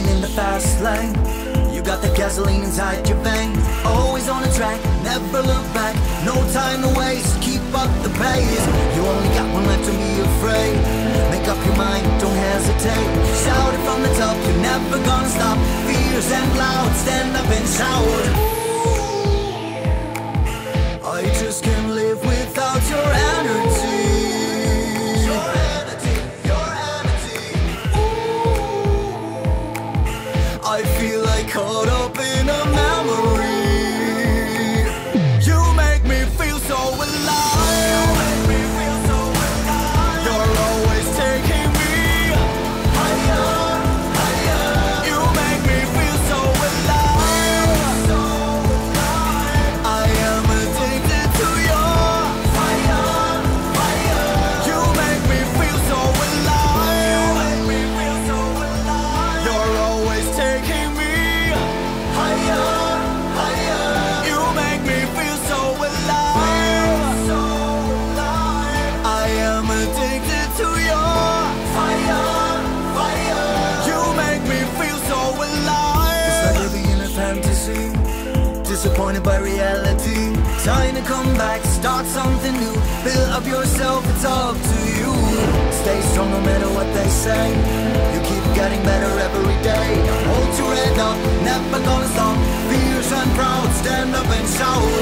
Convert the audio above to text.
living in the fast lane. You got the gasoline inside your vein. Always on the track, never look back. No time to waste, keep up the pace. You only got one left to be afraid. Make up your mind, don't hesitate. Shout it from the top, you're never gonna stop. Fierce and loud, stand up and shout. Caught up Disappointed by reality. Time to come back, start something new. Build up yourself, it's up to you. Stay strong no matter what they say. You keep getting better every day. Hold your head up, never gonna stop. Fierce and proud, stand up and shout.